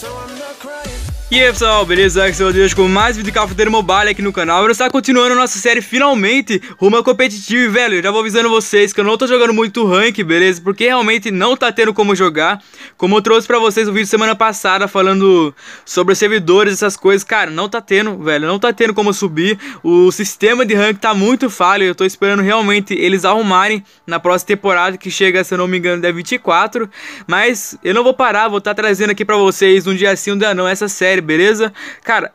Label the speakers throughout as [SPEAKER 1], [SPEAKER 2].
[SPEAKER 1] so I'm not crying. E aí pessoal, beleza? Aqui é o com mais vídeo de Duty Mobile aqui no canal. Eu está continuando a nossa série finalmente rumo competitivo. E velho, já vou avisando vocês que eu não tô jogando muito rank, beleza? Porque realmente não tá tendo como jogar. Como eu trouxe pra vocês o vídeo semana passada falando sobre servidores, essas coisas Cara, não tá tendo, velho, não tá tendo como subir. O sistema de rank tá muito falho Eu tô esperando realmente eles arrumarem na próxima temporada Que chega, se eu não me engano, dia 24 Mas eu não vou parar, vou estar tá trazendo aqui pra vocês um dia sim, um dia não essa série série, beleza? Cara,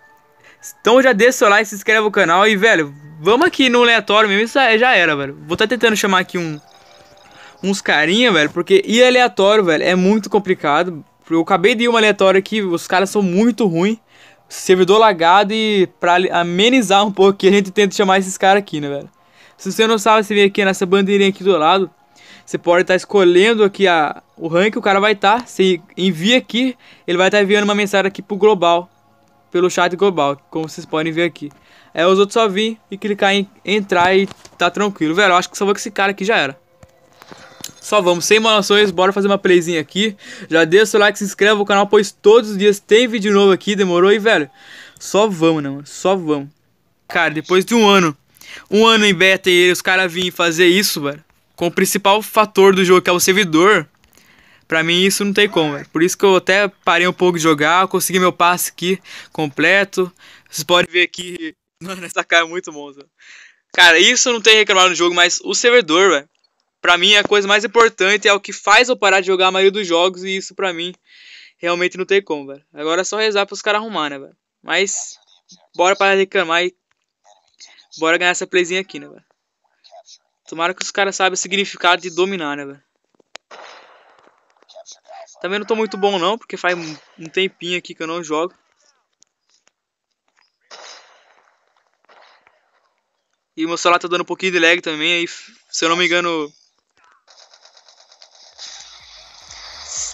[SPEAKER 1] então já deixa o seu like, se inscreve no canal e, velho, vamos aqui no aleatório mesmo, isso já era, velho. Vou estar tá tentando chamar aqui um, uns carinha, velho, porque ir aleatório, velho, é muito complicado. Eu acabei de ir um aleatório aqui, os caras são muito ruins. Servidor lagado e pra amenizar um pouco aqui, a gente tenta chamar esses caras aqui, né, velho? Se você não sabe, você vem aqui nessa bandeirinha aqui do lado. Você pode estar tá escolhendo aqui a, o rank, o cara vai estar. Tá, você envia aqui, ele vai estar tá enviando uma mensagem aqui pro global. Pelo chat global, como vocês podem ver aqui. É os outros só vir e clicar em entrar e tá tranquilo. Velho, eu acho que só vou com esse cara aqui já era. Só vamos, sem emulações, bora fazer uma playzinha aqui. Já deixa o like, se inscreve no canal, pois todos os dias tem vídeo novo aqui, demorou? E, velho, só vamos, né, mano? Só vamos. Cara, depois de um ano, um ano em beta e os caras virem fazer isso, velho com o principal fator do jogo, que é o servidor, pra mim isso não tem como. Por isso que eu até parei um pouco de jogar, consegui meu passe aqui completo. Vocês podem ver aqui, essa cara é muito monstro. Cara, isso não tem reclamado no jogo, mas o servidor, velho, pra mim a coisa mais importante é o que faz eu parar de jogar a maioria dos jogos e isso pra mim realmente não tem como, velho. Agora é só rezar pros caras arrumar, né, velho. Mas, bora parar de reclamar e bora ganhar essa playzinha aqui, né, velho. Tomara que os caras saibam o significado de dominar, né, velho? Também não tô muito bom não, porque faz um tempinho aqui que eu não jogo. E o meu celular tá dando um pouquinho de lag também, aí, se eu não me engano...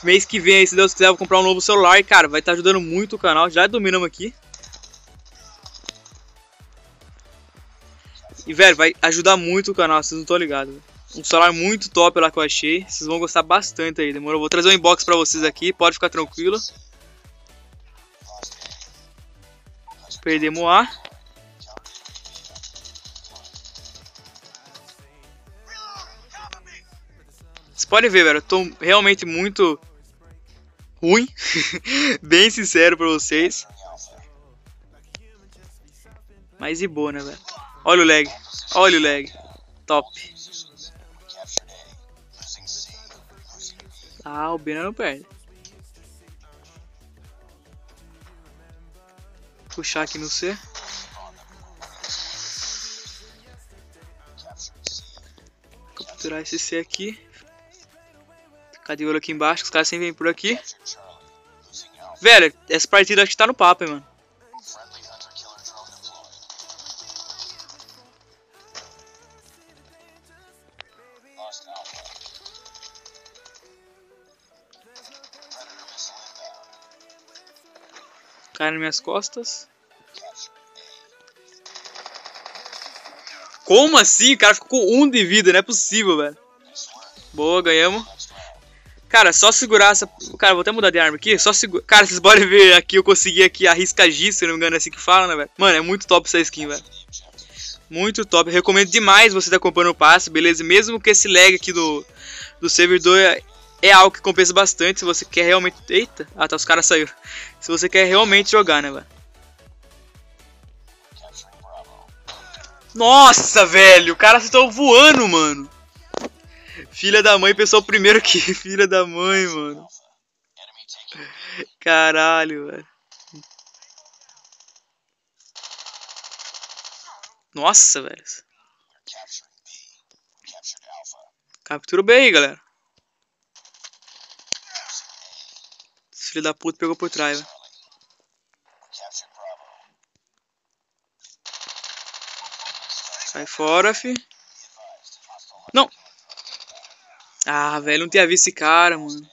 [SPEAKER 1] Mês que vem aí, se Deus quiser, eu vou comprar um novo celular e, cara, vai estar tá ajudando muito o canal. Já dominamos aqui. E, velho, vai ajudar muito o canal, vocês não estão ligados. Um celular muito top lá que eu achei. Vocês vão gostar bastante aí, demorou? Vou trazer um inbox pra vocês aqui, pode ficar tranquilo. Perdemos A. Vocês podem ver, velho, eu tô realmente muito ruim. Bem sincero pra vocês. Mas de boa, né, velho? Olha o lag. Olha o lag. Top. Ah, o Bena não perde. Puxar aqui no C. Capturar esse C aqui. Ficar de olho aqui embaixo, os caras sempre vêm por aqui. Velho, essa partida acho que tá no papo, hein, mano. Cai nas minhas costas. Como assim? O cara ficou com um de vida, não é possível, velho. Boa, ganhamos. Cara, só segurar essa... Cara, vou até mudar de arma aqui. Só segurar... Cara, vocês podem ver aqui, eu consegui aqui a risca G, se não me engano é assim que fala, né, velho? Mano, é muito top essa skin, velho. Muito top. Recomendo demais você estar tá acompanhando o passe, beleza? Mesmo que esse lag aqui do, do servidor é algo que compensa bastante se você quer realmente... Eita! Ah, tá, os caras saíram. Se você quer realmente jogar, né, velho? Nossa, velho! O cara estão voando, mano! Filha da mãe, pessoal primeiro aqui. Filha da mãe, mano. Caralho, velho. Nossa, velho. Captura bem aí, galera. filho da puta pegou por trás, velho. Sai fora, fi. Não. Ah, velho, não tinha visto esse cara, mano.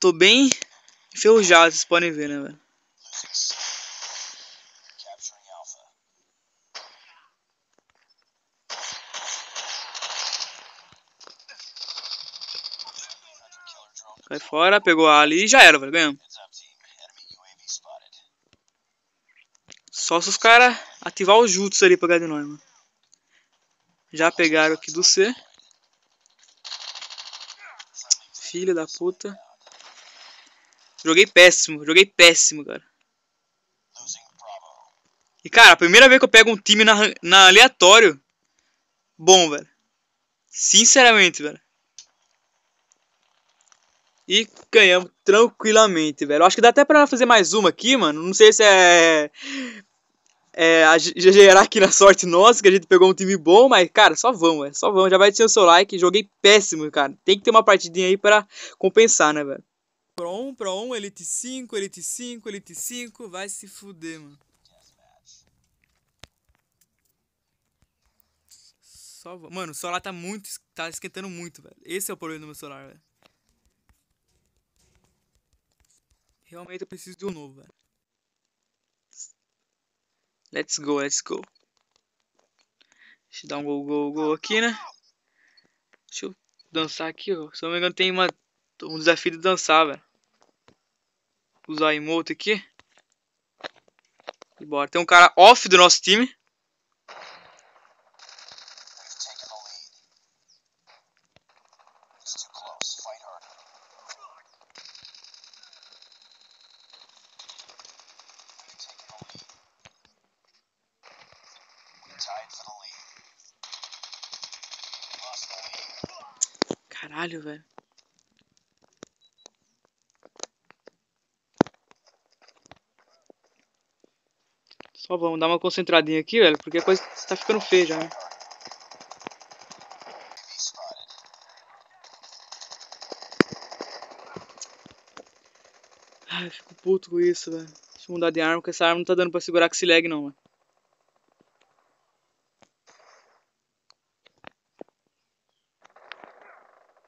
[SPEAKER 1] Tô bem enferrujado, vocês podem ver, né, velho. Sai fora, pegou a ali e já era, velho. Ganhamos. Só se os caras ativar os jutsu ali pra ganhar de nós, mano. Já pegaram aqui do C. Filho da puta. Joguei péssimo, joguei péssimo, cara. E, cara, a primeira vez que eu pego um time na, na aleatório. Bom, velho. Sinceramente, velho. E ganhamos tranquilamente, velho. Acho que dá até pra fazer mais uma aqui, mano. Não sei se é. É, gerar aqui na sorte nossa, que a gente pegou um time bom, mas, cara, só vamos, velho. Só vamos. Já vai ter o seu like. Joguei péssimo, cara. Tem que ter uma partidinha aí pra compensar, né, velho? Pro 1, Pro 1, Elite 5, Elite 5, Elite 5. Vai se fuder, mano. Só, mano, o celular tá muito. tá esquentando muito, velho. Esse é o problema do meu celular, velho. Realmente eu preciso de um novo, velho. Let's go, let's go. Deixa eu dar um gol, gol, gol aqui, né? Deixa eu dançar aqui, ó. Se não me engano, tem uma, um desafio de dançar, velho. Usar emote aqui. E bora. Tem um cara off do nosso time. Caralho, velho. Só vamos dar uma concentradinha aqui, velho, porque a coisa tá ficando feia já, né? Ai, fico puto com isso, velho. Deixa eu mudar de arma, porque essa arma não tá dando pra segurar lag não, mano.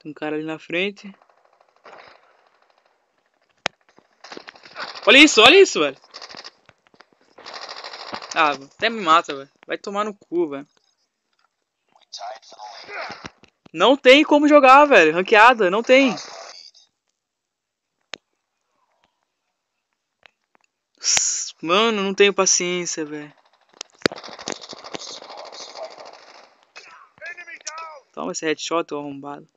[SPEAKER 1] Um cara ali na frente. Olha isso, olha isso, velho. Ah, até me mata, velho. Vai tomar no cu, velho. Não tem como jogar, velho. Ranqueada, não tem. Mano, não tenho paciência, velho. Toma esse headshot, ô arrombado.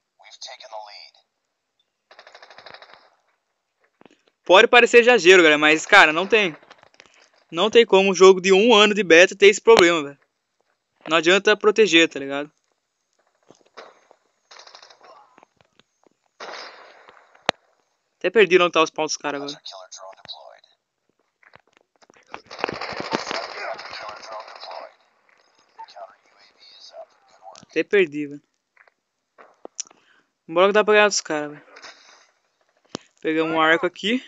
[SPEAKER 1] Pode parecer exagero, galera, mas, cara, não tem. Não tem como um jogo de um ano de beta ter esse problema, velho. Não adianta proteger, tá ligado? Até perdi onde tá os pau dos caras agora. Até perdi, velho. Bora que dá pra ganhar dos caras, velho. Pegamos um arco aqui.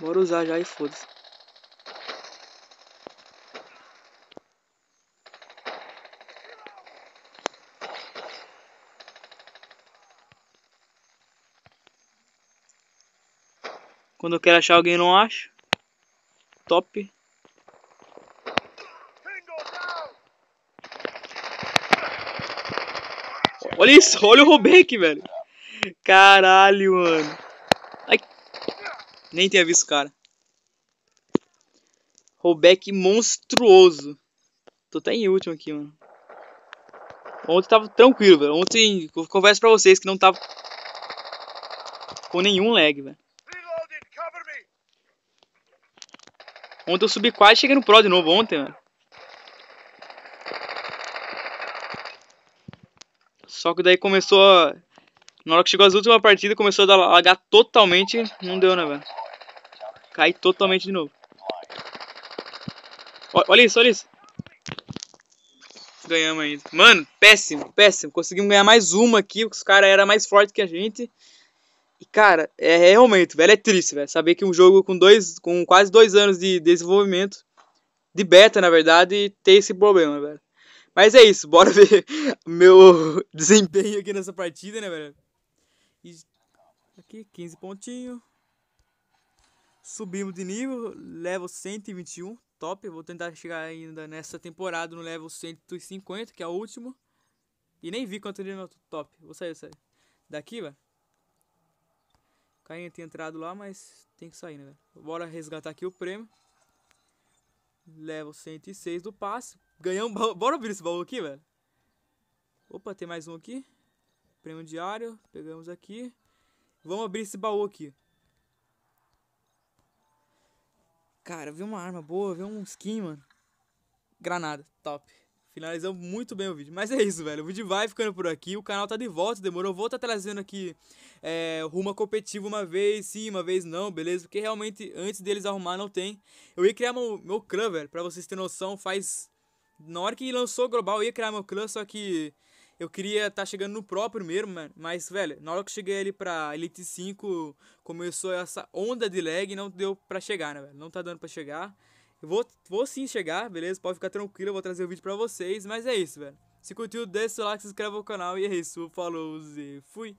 [SPEAKER 1] Bora usar já e foda-se. Quando eu quero achar alguém não acho. Top. Olha isso, olha o Robeck, velho. Caralho, mano. Nem tinha visto o cara. Rollback monstruoso. Tô até em último aqui, mano. Ontem tava tranquilo, velho. Ontem, confesso pra vocês que não tava com nenhum lag, velho. Ontem eu subi quase cheguei no Pro de novo ontem, velho. Só que daí começou a... Na hora que chegou as últimas partidas, começou a lagar totalmente. Não deu, né, velho? Cai totalmente de novo. Olha isso, olha isso. Ganhamos ainda. Mano, péssimo, péssimo. Conseguimos ganhar mais uma aqui, os caras eram mais fortes que a gente. E, cara, é realmente, velho, é triste, velho. Saber que um jogo com dois, com quase dois anos de desenvolvimento, de beta, na verdade, tem esse problema, velho. Mas é isso, bora ver meu desempenho aqui nessa partida, né, velho? E aqui, 15 pontinhos. Subimos de nível, level 121, top. Vou tentar chegar ainda nessa temporada no level 150, que é o último. E nem vi quanto ele no top. Vou sair, sair. daqui, velho. O carinha tem entrado lá, mas tem que sair, né, velho? Bora resgatar aqui o prêmio. Level 106 do passe. Ganhamos. Bora abrir esse baú aqui, velho. Opa, tem mais um aqui. Prêmio diário. Pegamos aqui. Vamos abrir esse baú aqui. Cara, vi uma arma boa, vi um skin, mano. Granada, top. Finalizamos muito bem o vídeo. Mas é isso, velho. O vídeo vai ficando por aqui. O canal tá de volta, demorou. Vou tá trazendo aqui é, rumo competitivo uma vez, sim, uma vez não, beleza? Porque realmente, antes deles arrumar, não tem. Eu ia criar meu, meu clã, velho, pra vocês terem noção. Faz. Na hora que lançou o Global, eu ia criar meu clã, só que eu queria estar tá chegando no Pro primeiro. Mas, velho, na hora que eu cheguei ali pra Elite 5, começou essa onda de lag e não deu pra chegar, né, velho? Não tá dando pra chegar. Eu vou, vou sim chegar, beleza? Pode ficar tranquilo, eu vou trazer o vídeo pra vocês. Mas é isso, velho. Se curtiu, deixa o like, se inscreve no canal. E é isso, falou e fui.